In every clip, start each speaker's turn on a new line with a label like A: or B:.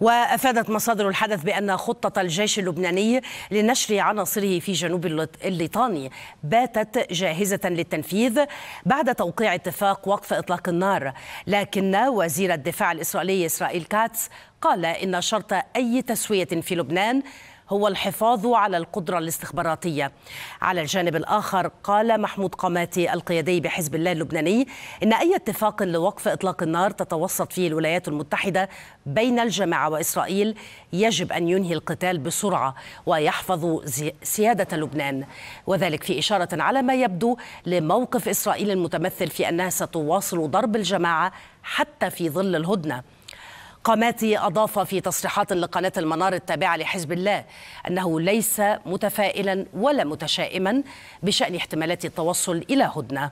A: وأفادت مصادر الحدث بأن خطة الجيش اللبناني لنشر عناصره في جنوب الليطاني باتت جاهزة للتنفيذ بعد توقيع اتفاق وقف إطلاق النار. لكن وزير الدفاع الإسرائيلي إسرائيل كاتس قال إن شرط أي تسوية في لبنان هو الحفاظ على القدرة الاستخباراتية. على الجانب الآخر قال محمود قماتي القيادي بحزب الله اللبناني إن أي اتفاق لوقف إطلاق النار تتوسط فيه الولايات المتحدة بين الجماعة وإسرائيل يجب أن ينهي القتال بسرعة ويحفظ سيادة لبنان. وذلك في إشارة على ما يبدو لموقف إسرائيل المتمثل في أنها ستواصل ضرب الجماعة حتى في ظل الهدنة. قاماتي أضاف في تصريحات لقناة المنار التابعة لحزب الله أنه ليس متفائلا ولا متشائما بشأن احتمالات التوصل إلى هدنة.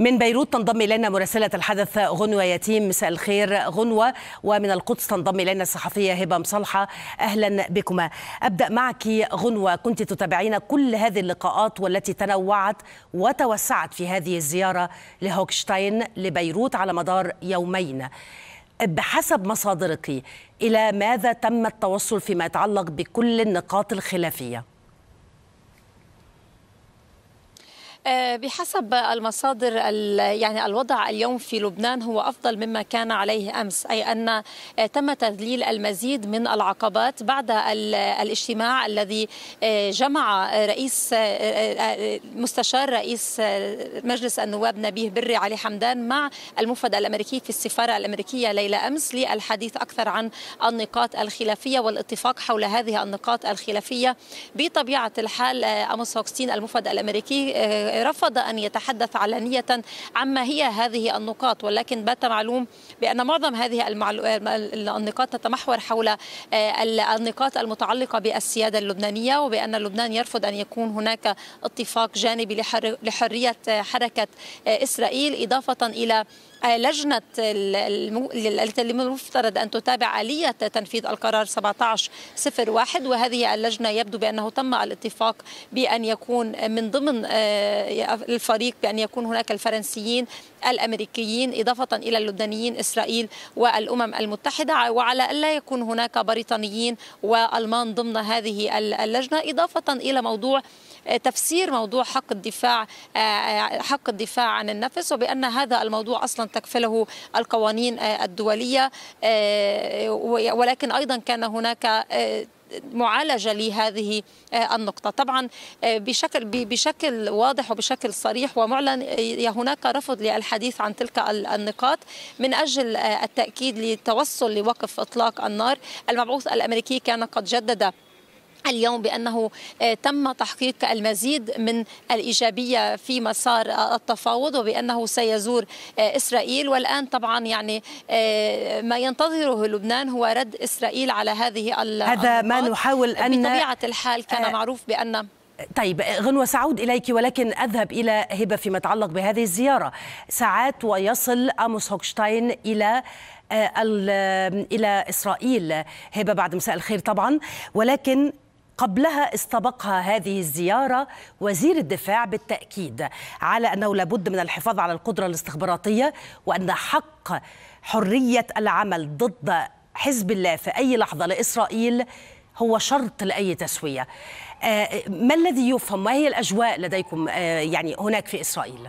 A: من بيروت تنضم إلينا مراسلة الحدث غنوة يتيم. مساء الخير غنوة ومن القدس تنضم إلينا الصحفية هبة مصلحة. أهلا بكما. أبدأ معك غنوة كنت تتابعين كل هذه اللقاءات والتي تنوعت وتوسعت في هذه الزيارة لهوكشتاين لبيروت على مدار يومين. بحسب مصادرك إلى ماذا تم التوصل فيما يتعلق بكل النقاط الخلافية؟
B: بحسب المصادر يعني الوضع اليوم في لبنان هو أفضل مما كان عليه أمس أي أن تم تذليل المزيد من العقبات بعد الاجتماع الذي جمع رئيس مستشار رئيس مجلس النواب نبيه بري علي حمدان مع المفد الأمريكي في السفارة الأمريكية ليلة أمس للحديث أكثر عن النقاط الخلافية والاتفاق حول هذه النقاط الخلافية. بطبيعة الحال اموس هوكستين المفد الأمريكي رفض أن يتحدث علانية عما هي هذه النقاط ولكن بات معلوم بأن معظم هذه. النقاط تتمحور حول النقاط المتعلقة بالسيادة اللبنانية وبأن لبنان يرفض أن يكون هناك اتفاق جانبي لحر... لحرية حركة إسرائيل إضافة إلى لجنة التي المفترض أن تتابع آلية تنفيذ القرار 1701 وهذه اللجنة يبدو بأنه تم الاتفاق بأن يكون من ضمن الفريق بأن يكون هناك الفرنسيين الأمريكيين إضافة إلى اللبنانيين إسرائيل والأمم المتحدة وعلى ألا يكون هناك بريطانيين وألمان ضمن هذه اللجنة إضافة إلى موضوع تفسير موضوع حق الدفاع حق الدفاع عن النفس وبأن هذا الموضوع أصلا تكفله القوانين الدولية ولكن أيضا كان هناك معالجة لهذه النقطة. طبعا بشكل بشكل واضح وبشكل صريح ومعلن هناك رفض للحديث عن تلك النقاط من أجل التأكيد للتوصل لوقف إطلاق النار. المبعوث الأمريكي كان قد جدد اليوم بأنه تم تحقيق المزيد من الإيجابية في مسار التفاوض وبأنه سيزور إسرائيل. والآن طبعا يعني ما ينتظره لبنان هو رد إسرائيل على هذه
A: هذا ما نحاول ان
B: بطبيعة الحال كان معروف بأن
A: طيب غنوة سأعود إليك ولكن أذهب إلى هبة فيما يتعلق بهذه الزيارة. ساعات ويصل أموس هوكشتاين إلى إلى إسرائيل. هبة بعد مساء الخير طبعا. ولكن قبلها استبقها هذه الزيارة وزير الدفاع بالتأكيد على أنه لابد من الحفاظ على القدرة الاستخباراتية وأن حق حرية العمل ضد حزب الله في أي لحظة لإسرائيل هو شرط لأي تسوية. ما الذي يفهم؟ ما هي الأجواء لديكم؟ يعني هناك في إسرائيل؟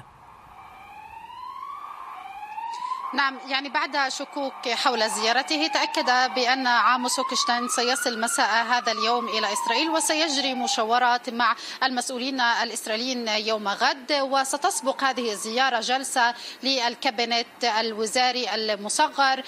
C: نعم يعني بعد شكوك حول زيارته تأكد بأن عاموس هوكشتاين سيصل مساء هذا اليوم إلى إسرائيل وسيجري مشاورات مع المسؤولين الإسرائيليين يوم غد وستسبق هذه الزيارة جلسة للكابينت الوزاري المصغر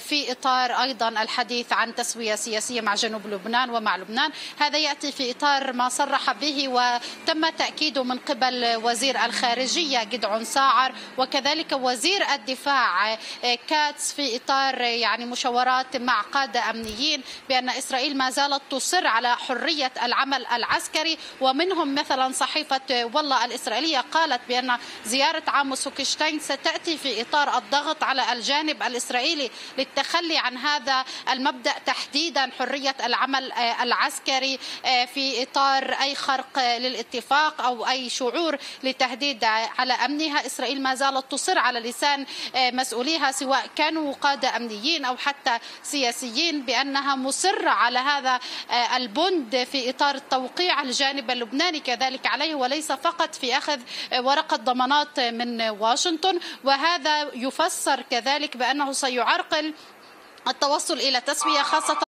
C: في إطار أيضا الحديث عن تسوية سياسية مع جنوب لبنان ومع لبنان. هذا يأتي في إطار ما صرح به وتم تأكيده من قبل وزير الخارجية جدعون ساعر وكذلك وزير الدفاع كاتس في إطار يعني مشاورات مع قادة أمنيين بأن إسرائيل ما زالت تصر على حرية العمل العسكري ومنهم مثلا صحيفة والله الإسرائيلية قالت بأن زيارة عاموس هوكشتاين ستأتي في إطار الضغط على الجانب الإسرائيلي للتخلي عن هذا المبدأ تحديدا حرية العمل العسكري في إطار أي خرق للاتفاق أو أي شعور لتهديد على أمنها. إسرائيل ما زالت تصر على لسان مسؤوليها سواء كانوا قادة أمنيين أو حتى سياسيين بأنها مصرة على هذا البند في إطار التوقيع الجانب اللبناني كذلك عليه وليس فقط في أخذ ورقة ضمانات من واشنطن. وهذا يفسر كذلك بأنه سيعرقل التوصل إلى تسوية خاصة